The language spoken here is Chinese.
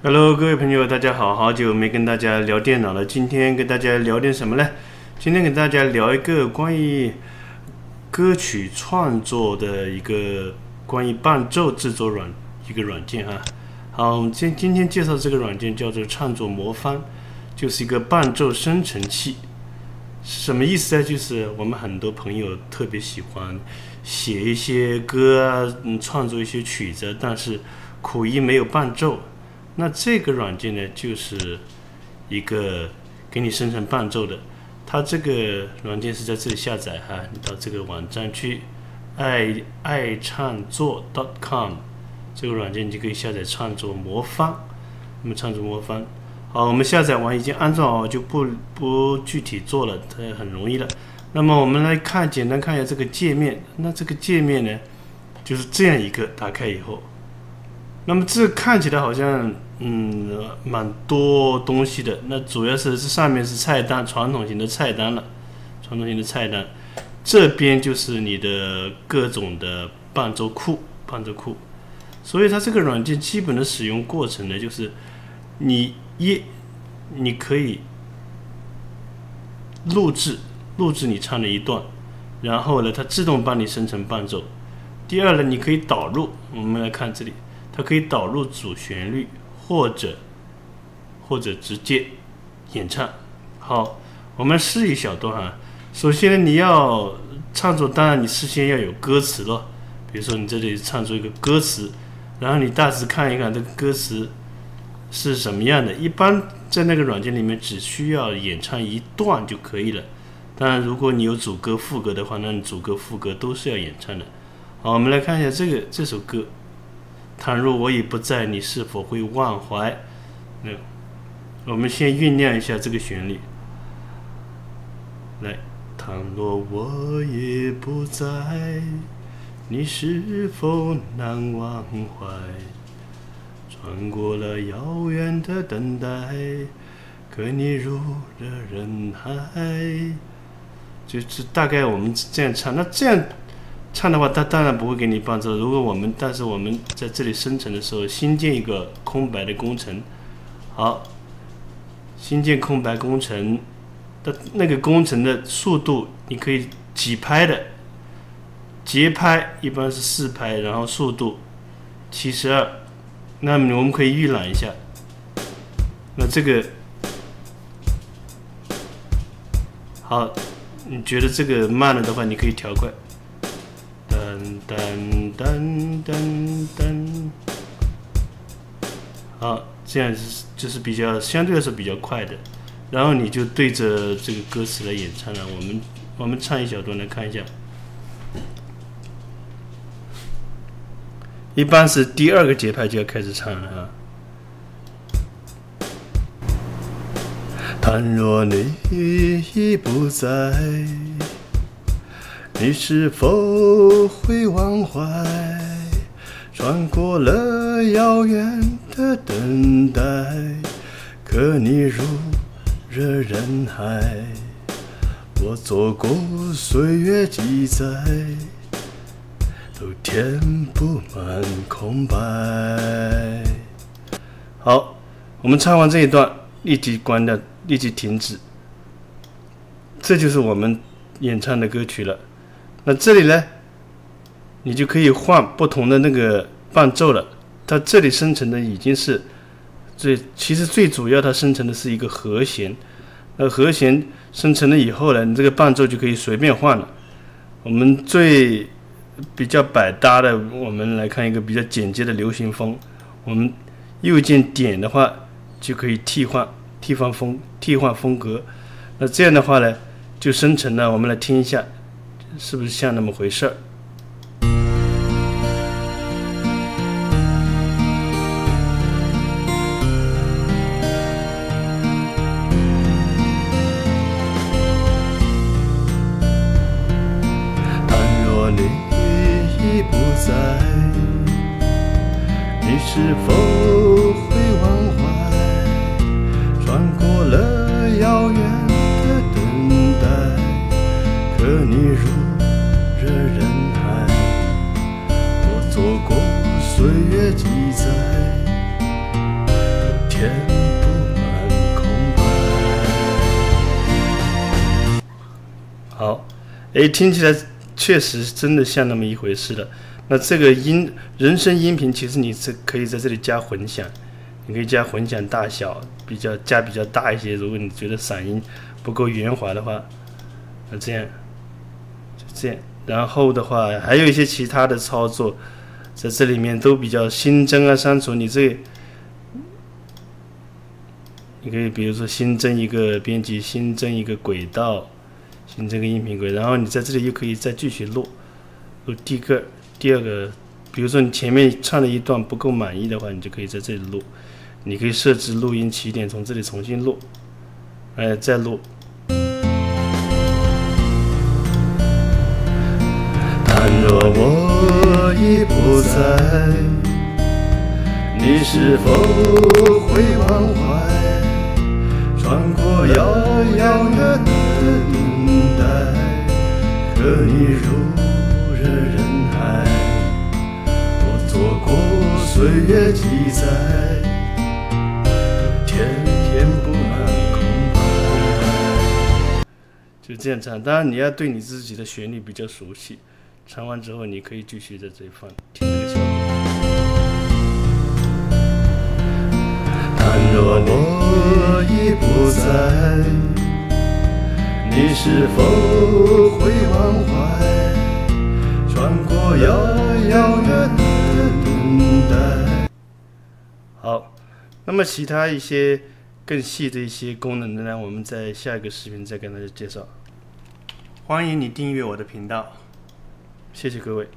Hello，各位朋友，大家好，好久没跟大家聊电脑了。今天跟大家聊点什么呢？今天跟大家聊一个关于歌曲创作的一个关于伴奏制作软一个软件哈。好，我们今今天介绍这个软件叫做创作魔方，就是一个伴奏生成器。什么意思呢？就是我们很多朋友特别喜欢写一些歌啊，嗯，创作一些曲子，但是苦于没有伴奏。那这个软件呢，就是一个给你生成伴奏的。它这个软件是在这里下载哈，你到这个网站去，爱爱创作 .com，这个软件你就可以下载创作魔方。那么创作魔方，好，我们下载完已经安装好，就不不具体做了，它很容易了。那么我们来看，简单看一下这个界面。那这个界面呢，就是这样一个，打开以后，那么这看起来好像。嗯，蛮多东西的。那主要是这上面是菜单，传统型的菜单了，传统型的菜单。这边就是你的各种的伴奏库，伴奏库。所以它这个软件基本的使用过程呢，就是你一你可以录制录制你唱的一段，然后呢，它自动帮你生成伴奏。第二呢，你可以导入，我们来看这里，它可以导入主旋律。或者，或者直接演唱。好，我们试一小段哈。首先，你要唱作，当然你事先要有歌词咯。比如说你这里唱出一个歌词，然后你大致看一看这个歌词是什么样的。一般在那个软件里面只需要演唱一段就可以了。当然，如果你有主歌副歌的话，那你主歌副歌都是要演唱的。好，我们来看一下这个这首歌。倘若我已不在，你是否会忘怀？那我们先酝酿一下这个旋律。来，倘若我已不在，你是否难忘怀？穿过了遥远的等待，可你入了人海。就是大概我们这样唱，那这样。唱的话，它当然不会给你伴奏。如果我们，但是我们在这里生成的时候，新建一个空白的工程。好，新建空白工程的那个工程的速度，你可以几拍的，节拍一般是四拍，然后速度七十二。那么我们可以预览一下。那这个好，你觉得这个慢了的话，你可以调快。噔噔噔噔，好，这样是就是比较相对来说比较快的，然后你就对着这个歌词来演唱了。我们我们唱一小段来看一下，一般是第二个节拍就要开始唱了啊。倘若你已不在。你是否会忘怀？穿过了遥远的等待，可你入了人海。我走过岁月记载，都填不满空白。好，我们唱完这一段，立即关掉，立即停止。这就是我们演唱的歌曲了。那这里呢，你就可以换不同的那个伴奏了。它这里生成的已经是最，其实最主要它生成的是一个和弦。那和弦生成了以后呢，你这个伴奏就可以随便换了。我们最比较百搭的，我们来看一个比较简洁的流行风。我们右键点的话，就可以替换替换风替换风格。那这样的话呢，就生成了。我们来听一下。是不是像那么回事儿？倘若你已不在，你是否哎，听起来确实真的像那么一回事的。那这个音人声音频，其实你是可以在这里加混响，你可以加混响大小，比较加比较大一些。如果你觉得嗓音不够圆滑的话，那这样就这样。然后的话，还有一些其他的操作，在这里面都比较新增啊删除。你这，你可以比如说新增一个编辑，新增一个轨道，形成个音频轨，然后你在这里又可以再继续录，录第一个。第二个，比如说你前面唱了一段不够满意的话，你就可以在这里录。你可以设置录音起点，从这里重新录，哎，再录。倘若我已不在，你是否会忘怀？穿过遥遥的等待，可你如热人海。我错过岁月记载，填填不满空白。就这样唱，当然你要对你自己的旋律比较熟悉。唱完之后，你可以继续在这里放，听若我已不在，你是否会忘怀？穿过遥遥的。好，那么其他一些更细的一些功能呢？我们在下一个视频再跟大家介绍。欢迎你订阅我的频道，谢谢各位。